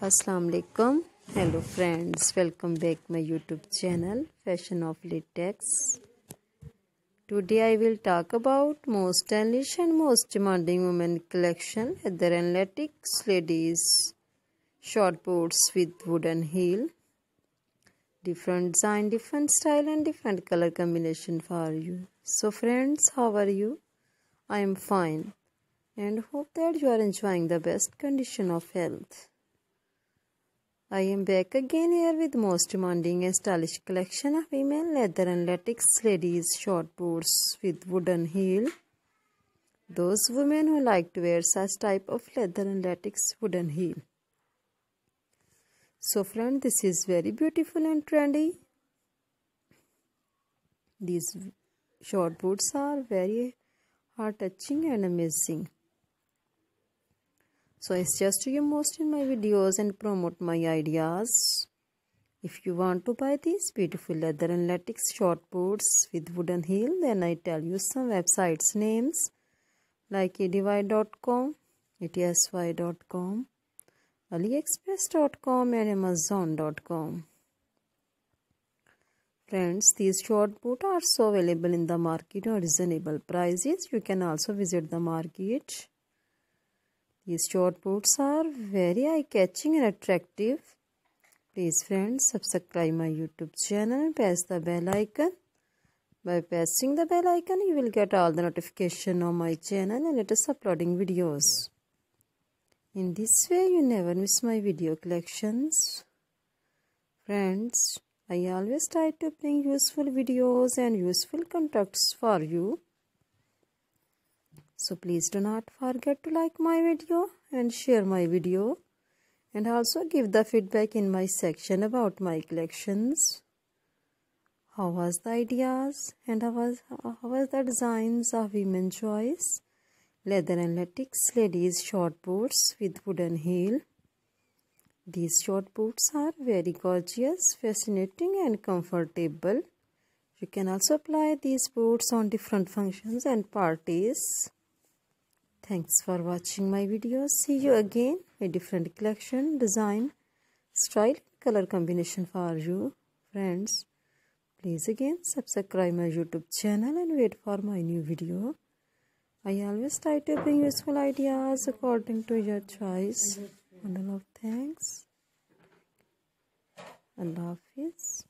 Assalamu alaikum. Hello friends, welcome back my YouTube channel Fashion of Latex. Today I will talk about most stylish and most demanding women collection leather and latex ladies short boots with wooden heel. Different design, different style and different color combination for you. So friends, how are you? I am fine and hope that you are enjoying the best condition of health. I am back again here with most demanding and stylish collection of women leather and latex ladies short boots with wooden heel. Those women who like to wear such type of leather and latex wooden heel. So friend, this is very beautiful and trendy. These short boots are very heart touching and amazing. So I suggest to you most in my videos and promote my ideas. If you want to buy these beautiful leather and latex short boots with wooden heel, then I tell you some websites names like eDivide.com, etsy.com, aliexpress.com and amazon.com. Friends, these short boots are so available in the market on reasonable prices. You can also visit the market these short boots are very eye-catching and attractive. Please friends, subscribe my YouTube channel and press the bell icon. By pressing the bell icon, you will get all the notification on my channel and latest uploading videos. In this way, you never miss my video collections. Friends, I always try to bring useful videos and useful contacts for you. So please do not forget to like my video and share my video and also give the feedback in my section about my collections. How was the ideas and how was, how was the designs of women's choice? Leather and latex ladies short boots with wooden heel. These short boots are very gorgeous, fascinating and comfortable. You can also apply these boots on different functions and parties. Thanks for watching my videos. See you again. A different collection, design, style, color combination for you. Friends, please again subscribe my YouTube channel and wait for my new video. I always try to bring useful ideas according to your choice. Lot of thanks. Allah Hafiz.